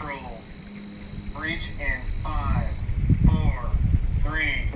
control. Breach in five, four, three.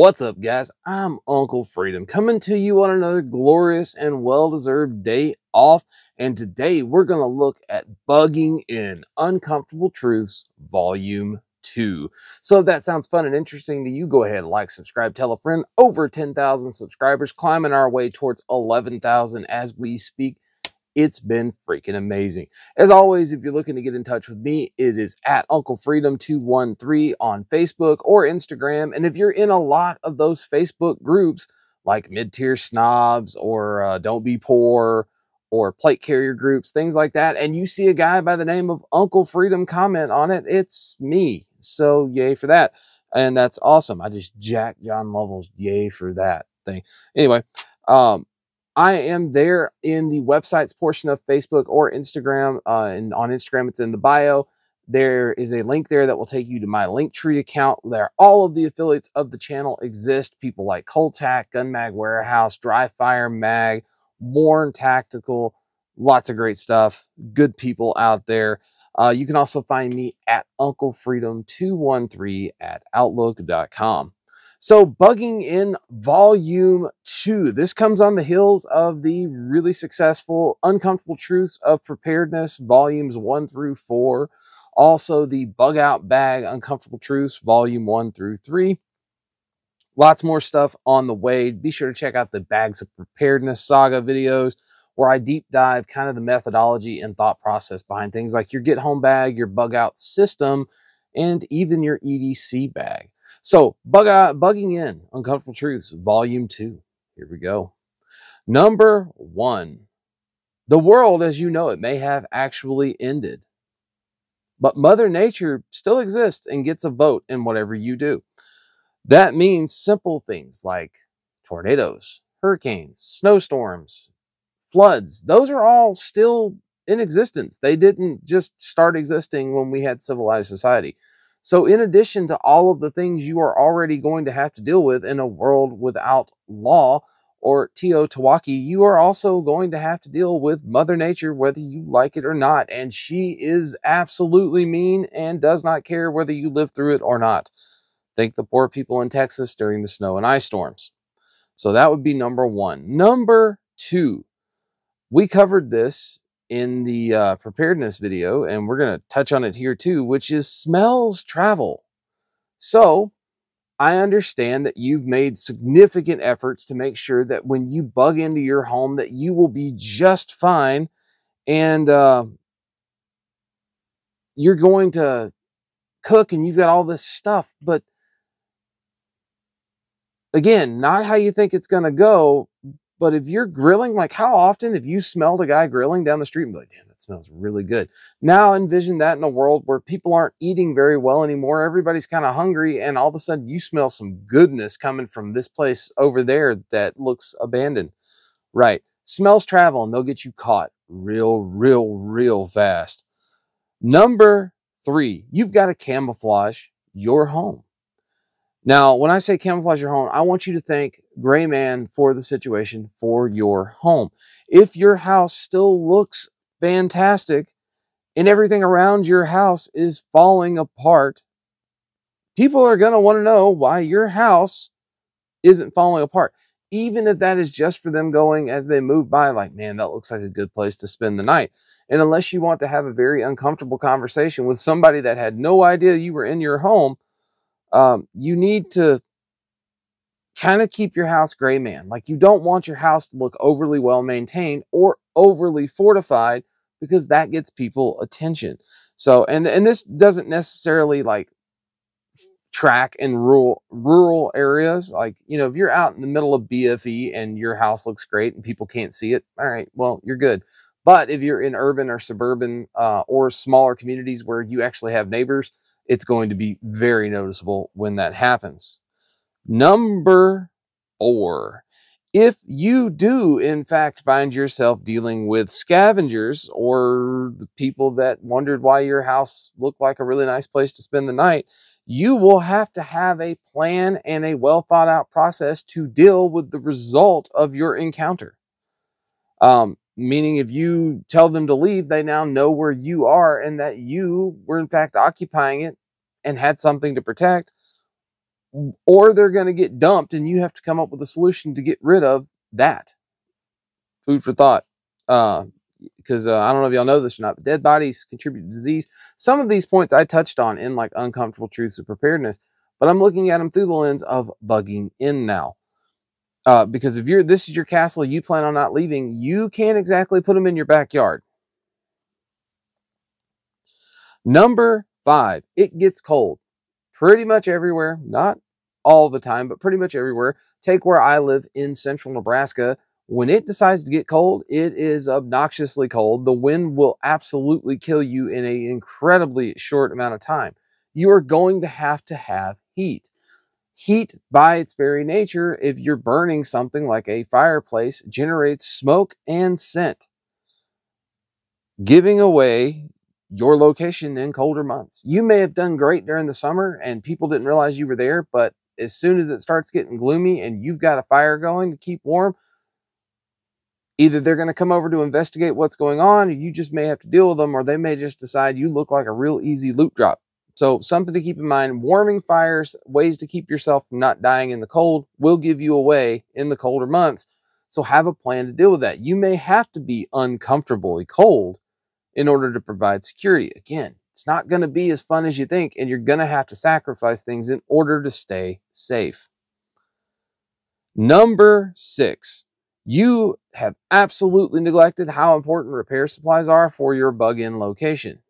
What's up, guys? I'm Uncle Freedom coming to you on another glorious and well deserved day off. And today we're going to look at Bugging in Uncomfortable Truths, Volume 2. So if that sounds fun and interesting to you, go ahead, like, subscribe, tell a friend. Over 10,000 subscribers, climbing our way towards 11,000 as we speak. It's been freaking amazing. As always, if you're looking to get in touch with me, it is at Uncle Freedom 213 on Facebook or Instagram. And if you're in a lot of those Facebook groups, like mid tier snobs or uh, don't be poor or plate carrier groups, things like that, and you see a guy by the name of Uncle Freedom comment on it, it's me. So, yay for that. And that's awesome. I just jack John Lovell's yay for that thing. Anyway, um, I am there in the websites portion of Facebook or Instagram. Uh, and on Instagram, it's in the bio. There is a link there that will take you to my Linktree account. There, all of the affiliates of the channel exist. People like Coltac, Gun Mag Warehouse, Dry Fire Mag, Warren Tactical, lots of great stuff. Good people out there. Uh, you can also find me at Uncle Freedom 213 at Outlook.com. So, bugging in volume two. This comes on the heels of the really successful Uncomfortable Truths of Preparedness, volumes one through four. Also, the Bug Out Bag Uncomfortable Truths, volume one through three. Lots more stuff on the way. Be sure to check out the Bags of Preparedness saga videos where I deep dive kind of the methodology and thought process behind things like your get home bag, your bug out system, and even your EDC bag. So, bug out, bugging in uncomfortable truths, volume two. Here we go. Number one, the world as you know it may have actually ended, but Mother Nature still exists and gets a vote in whatever you do. That means simple things like tornadoes, hurricanes, snowstorms, floods. Those are all still in existence. They didn't just start existing when we had civilized society. So, in addition to all of the things you are already going to have to deal with in a world without law or TEOTWAWKI, you are also going to have to deal with Mother Nature, whether you like it or not. And she is absolutely mean and does not care whether you live through it or not. Think the poor people in Texas during the snow and ice storms. So, that would be number one. Number two, we covered this in the uh, preparedness video, and we're going to touch on it here too, which is smells travel. So, I understand that you've made significant efforts to make sure that when you bug into your home, that you will be just fine, and uh, you're going to cook, and you've got all this stuff. But again, not how you think it's going to go. But if you're grilling, like how often have you smelled a guy grilling down the street and be like, damn, that smells really good? Now envision that in a world where people aren't eating very well anymore. Everybody's kind of hungry, and all of a sudden you smell some goodness coming from this place over there that looks abandoned. Right. Smells travel and they'll get you caught real, real, real fast. Number three, you've got to camouflage your home. Now, when I say camouflage your home, I want you to thank Gray Man for the situation for your home. If your house still looks fantastic and everything around your house is falling apart, people are going to want to know why your house isn't falling apart. Even if that is just for them going as they move by, like, man, that looks like a good place to spend the night. And unless you want to have a very uncomfortable conversation with somebody that had no idea you were in your home, um, you need to kind of keep your house gray man. Like you don't want your house to look overly well maintained or overly fortified because that gets people attention. So, and and this doesn't necessarily like track in rural rural areas. Like you know, if you're out in the middle of BFE and your house looks great and people can't see it, all right, well you're good. But if you're in urban or suburban uh, or smaller communities where you actually have neighbors, it's going to be very noticeable when that happens. Number four, if you do, in fact, find yourself dealing with scavengers or the people that wondered why your house looked like a really nice place to spend the night, you will have to have a plan and a well thought out process to deal with the result of your encounter. Um, meaning, if you tell them to leave, they now know where you are and that you were, in fact, occupying it and had something to protect or they're going to get dumped and you have to come up with a solution to get rid of that. Food for thought. Because uh, uh, I don't know if y'all know this or not, but dead bodies contribute to disease. Some of these points I touched on in like uncomfortable truths of preparedness, but I'm looking at them through the lens of bugging in now. Uh, because if you're this is your castle, you plan on not leaving, you can't exactly put them in your backyard. Number five, it gets cold pretty much everywhere, not all the time, but pretty much everywhere. Take where I live in central Nebraska. When it decides to get cold, it is obnoxiously cold. The wind will absolutely kill you in an incredibly short amount of time. You are going to have to have heat. Heat, by its very nature, if you're burning something like a fireplace, generates smoke and scent, giving away your location in colder months. You may have done great during the summer and people didn't realize you were there, but as soon as it starts getting gloomy and you've got a fire going to keep warm, either they're going to come over to investigate what's going on, or you just may have to deal with them, or they may just decide you look like a real easy loot drop. So, something to keep in mind warming fires, ways to keep yourself from not dying in the cold, will give you away in the colder months. So, have a plan to deal with that. You may have to be uncomfortably cold in order to provide security. Again, it's not going to be as fun as you think, and you're going to have to sacrifice things in order to stay safe. Number six, you have absolutely neglected how important repair supplies are for your bug in location.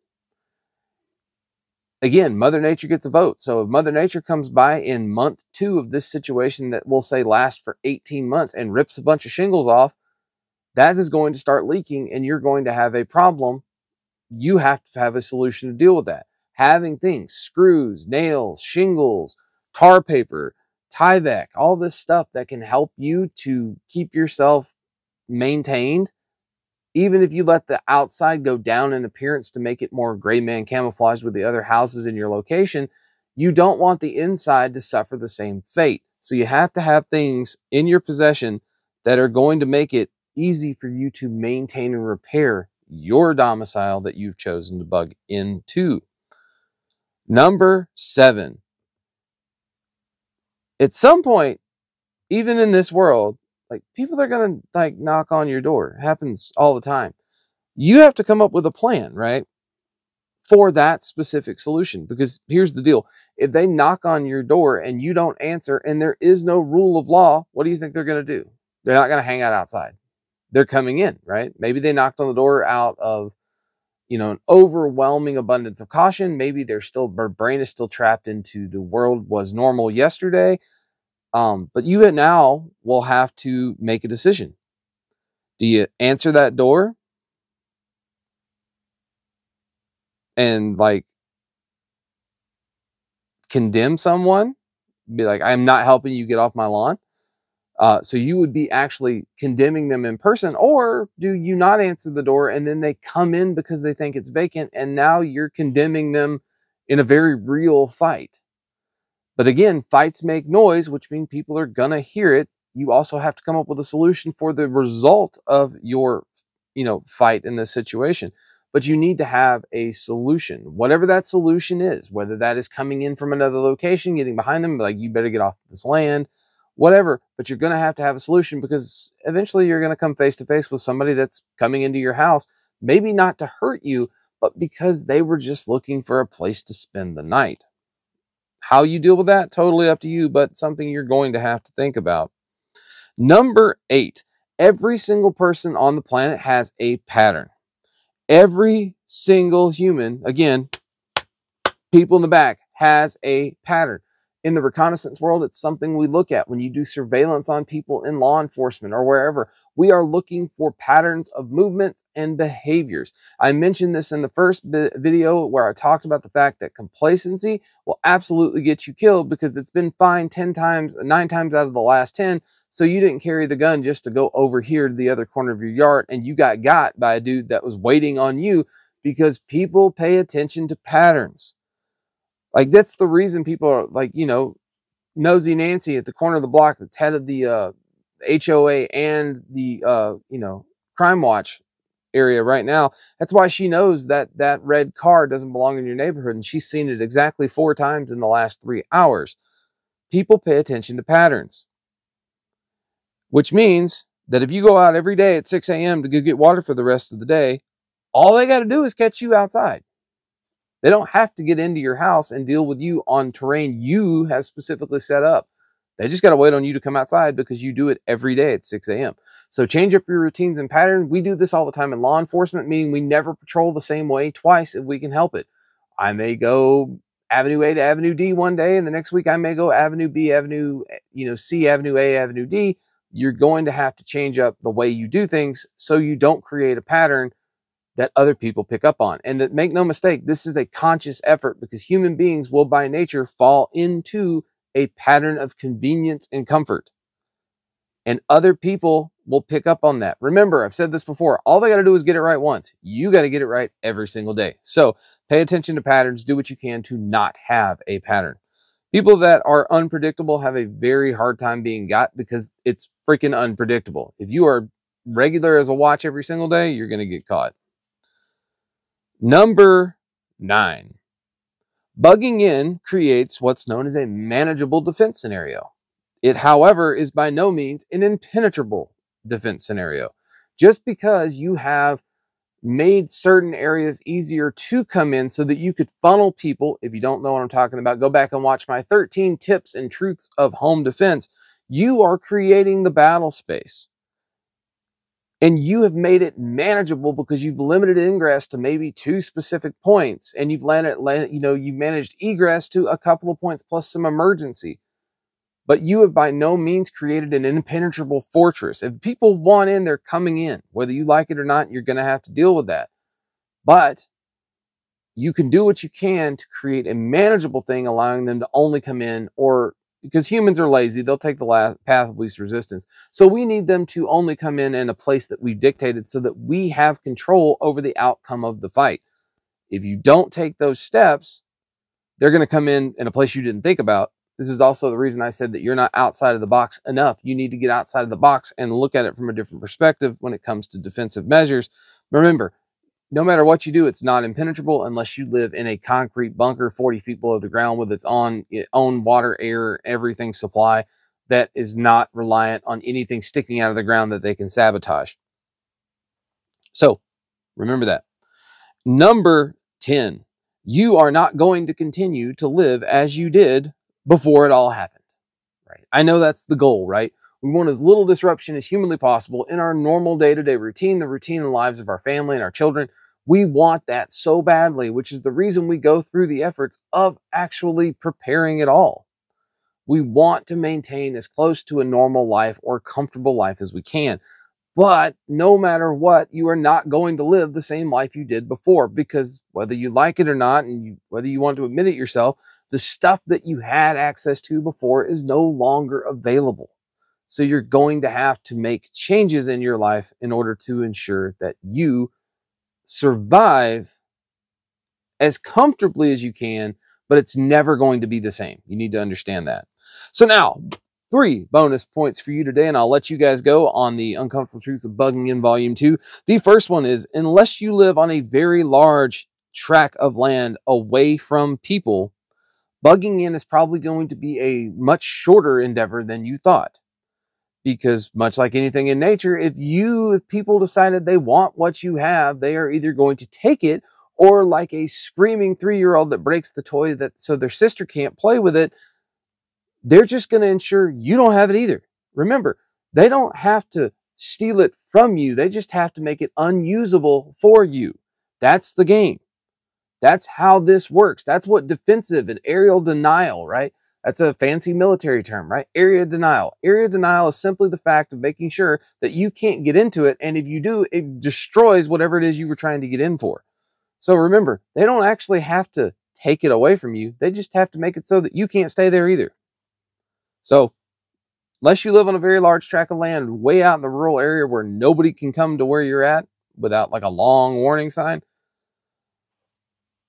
Again, Mother Nature gets a vote. So if Mother Nature comes by in month two of this situation that we'll say last for 18 months and rips a bunch of shingles off, that is going to start leaking and you're going to have a problem you have to have a solution to deal with that. Having things, screws, nails, shingles, tar paper, Tyvek, all this stuff that can help you to keep yourself maintained, even if you let the outside go down in appearance to make it more gray man camouflaged with the other houses in your location, you don't want the inside to suffer the same fate. So you have to have things in your possession that are going to make it easy for you to maintain and repair your domicile that you've chosen to bug into. Number seven, at some point, even in this world, like people are going to like knock on your door. It happens all the time. You have to come up with a plan, right? For that specific solution. Because here's the deal if they knock on your door and you don't answer and there is no rule of law, what do you think they're going to do? They're not going to hang out outside they're coming in, right? Maybe they knocked on the door out of, you know, an overwhelming abundance of caution. Maybe they're still, their brain is still trapped into the world was normal yesterday. Um, but you now will have to make a decision. Do you answer that door and like condemn someone? Be like, I'm not helping you get off my lawn uh, so you would be actually condemning them in person, or do you not answer the door and then they come in because they think it's vacant, and now you're condemning them in a very real fight? But again, fights make noise, which means people are gonna hear it. You also have to come up with a solution for the result of your, you know, fight in this situation. But you need to have a solution, whatever that solution is, whether that is coming in from another location, getting behind them, like you better get off this land whatever, but you're going to have to have a solution because eventually you're going to come face to face with somebody that's coming into your house, maybe not to hurt you, but because they were just looking for a place to spend the night. How you deal with that, totally up to you, but something you're going to have to think about. Number eight, every single person on the planet has a pattern. Every single human, again, people in the back, has a pattern in the reconnaissance world, it's something we look at when you do surveillance on people in law enforcement or wherever. We are looking for patterns of movements and behaviors. I mentioned this in the first video where I talked about the fact that complacency will absolutely get you killed because it's been fine 10 times, nine times out of the last 10 So you didn't carry the gun just to go over here to the other corner of your yard and you got got by a dude that was waiting on you because people pay attention to patterns. Like that's the reason people are like, you know, nosy Nancy at the corner of the block that's head of the uh, HOA and the uh, you know crime watch area right now. That's why she knows that that red car doesn't belong in your neighborhood, and she's seen it exactly four times in the last three hours. People pay attention to patterns, which means that if you go out every day at 6 a.m. to go get water for the rest of the day, all they got to do is catch you outside. They don't have to get into your house and deal with you on terrain you have specifically set up. They just got to wait on you to come outside because you do it every day at 6 a.m. So change up your routines and patterns. We do this all the time in law enforcement, meaning we never patrol the same way twice if we can help it. I may go Avenue A to Avenue D one day, and the next week I may go Avenue B, Avenue, eh, you know, C, Avenue A, Avenue D. You're going to have to change up the way you do things so you don't create a pattern that other people pick up on. And that make no mistake, this is a conscious effort because human beings will by nature fall into a pattern of convenience and comfort. And other people will pick up on that. Remember, I've said this before. All they got to do is get it right once. You got to get it right every single day. So pay attention to patterns. Do what you can to not have a pattern. People that are unpredictable have a very hard time being got because it's freaking unpredictable. If you are regular as a watch every single day, you're going to get caught. Number nine, bugging in creates what's known as a manageable defense scenario. It, however, is by no means an impenetrable defense scenario. Just because you have made certain areas easier to come in so that you could funnel people, if you don't know what I'm talking about, go back and watch my 13 tips and truths of home defense. You are creating the battle space and you have made it manageable because you've limited ingress to maybe two specific points and you've landed, you know you've managed egress to a couple of points plus some emergency. But you have by no means created an impenetrable fortress. If people want in they're coming in. Whether you like it or not you're going to have to deal with that. But you can do what you can to create a manageable thing allowing them to only come in or because humans are lazy. They'll take the last path of least resistance. So we need them to only come in in a place that we've dictated so that we have control over the outcome of the fight. If you don't take those steps, they're going to come in in a place you didn't think about. This is also the reason I said that you're not outside of the box enough. You need to get outside of the box and look at it from a different perspective when it comes to defensive measures. Remember, no matter what you do, it's not impenetrable unless you live in a concrete bunker 40 feet below the ground with its own, own water, air, everything supply that is not reliant on anything sticking out of the ground that they can sabotage. So remember that. Number 10, you are not going to continue to live as you did before it all happened. Right? I know that's the goal, right? We want as little disruption as humanly possible in our normal day to day routine, the routine and lives of our family and our children. We want that so badly, which is the reason we go through the efforts of actually preparing it all. We want to maintain as close to a normal life or comfortable life as we can. But no matter what, you are not going to live the same life you did before because whether you like it or not, and you, whether you want to admit it yourself, the stuff that you had access to before is no longer available. So you're going to have to make changes in your life in order to ensure that you survive as comfortably as you can, but it's never going to be the same. You need to understand that. So now, three bonus points for you today, and I'll let you guys go on the uncomfortable truths of bugging in volume two. The first one is unless you live on a very large tract of land away from people, bugging in is probably going to be a much shorter endeavor than you thought because much like anything in nature if you if people decided they want what you have they are either going to take it or like a screaming 3-year-old that breaks the toy that so their sister can't play with it they're just going to ensure you don't have it either. Remember they don't have to steal it from you they just have to make it unusable for you. That's the game. That's how this works. That's what defensive and area denial right that's a fancy military term, right? Area denial. Area denial is simply the fact of making sure that you can't get into it. And if you do, it destroys whatever it is you were trying to get in for. So remember, they don't actually have to take it away from you. They just have to make it so that you can't stay there either. So unless you live on a very large tract of land way out in the rural area where nobody can come to where you're at without like a long warning sign,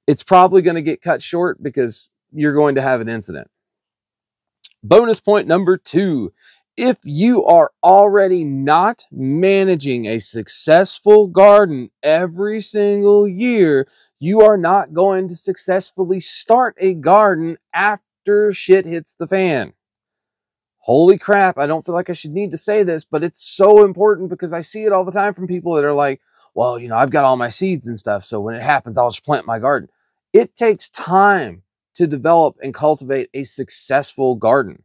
it's probably going to get cut short because you're going to have an incident. Bonus point number two if you are already not managing a successful garden every single year, you are not going to successfully start a garden after shit hits the fan. Holy crap, I don't feel like I should need to say this, but it's so important because I see it all the time from people that are like, well, you know, I've got all my seeds and stuff, so when it happens, I'll just plant my garden. It takes time to develop and cultivate a successful garden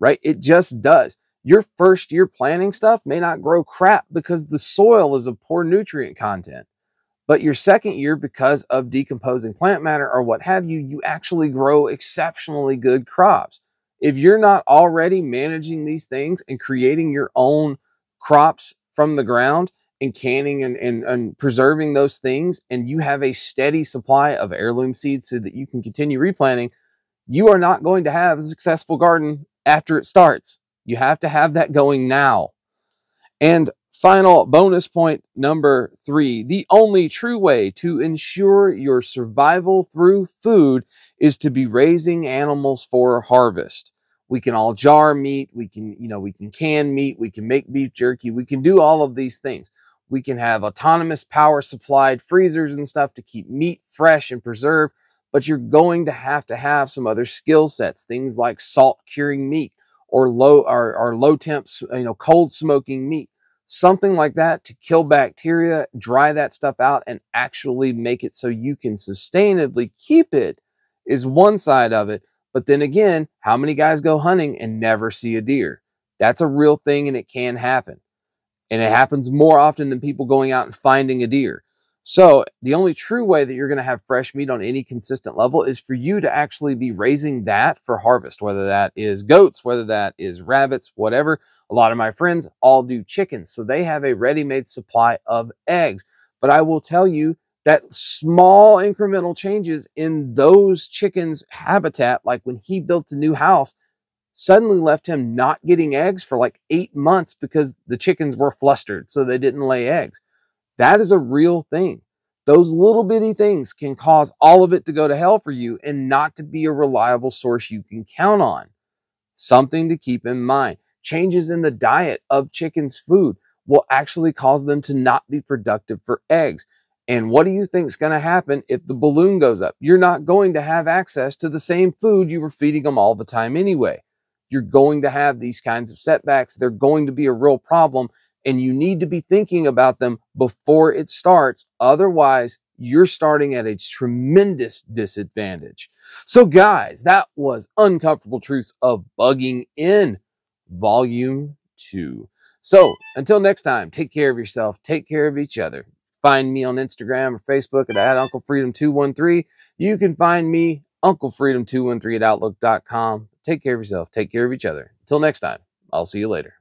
right? It just does. Your first year planting stuff may not grow crap because the soil is of poor nutrient content. But your second year, because of decomposing plant matter or what have you, you actually grow exceptionally good crops. If you're not already managing these things and creating your own crops from the ground and canning and, and, and preserving those things, and you have a steady supply of heirloom seeds so that you can continue replanting, you are not going to have a successful garden after it starts. You have to have that going now. And final bonus point number three the only true way to ensure your survival through food is to be raising animals for harvest. We can all jar meat, we can, you know, we can can meat, we can make beef jerky, we can do all of these things. We can have autonomous power supplied freezers and stuff to keep meat fresh and preserved, but you're going to have to have some other skill sets, things like salt curing meat, or low or, or low temps, you know, cold smoking meat, something like that to kill bacteria, dry that stuff out, and actually make it so you can sustainably keep it is one side of it. But then again, how many guys go hunting and never see a deer? That's a real thing and it can happen. And it happens more often than people going out and finding a deer. So the only true way that you're going to have fresh meat on any consistent level is for you to actually be raising that for harvest, whether that is goats, whether that is rabbits, whatever. A lot of my friends all do chickens, so they have a ready-made supply of eggs. But I will tell you that small incremental changes in those chickens' habitat, like when he built a new house, suddenly left him not getting eggs for like eight months because the chickens were flustered, so they didn't lay eggs. That is a real thing. Those little bitty things can cause all of it to go to hell for you and not to be a reliable source you can count on. Something to keep in mind. Changes in the diet of chicken's food will actually cause them to not be productive for eggs. And what do you think is going to happen if the balloon goes up? You're not going to have access to the same food you were feeding them all the time anyway. You're going to have these kinds of setbacks. They're going to be a real problem and you need to be thinking about them before it starts. Otherwise, you're starting at a tremendous disadvantage. So, guys, that was Uncomfortable Truths of Bugging in Volume 2. So, until next time, take care of yourself, take care of each other. Find me on Instagram or Facebook at, at Uncle Freedom 213. You can find me, Uncle Freedom 213 at Outlook.com. Take care of yourself, take care of each other. Until next time, I'll see you later.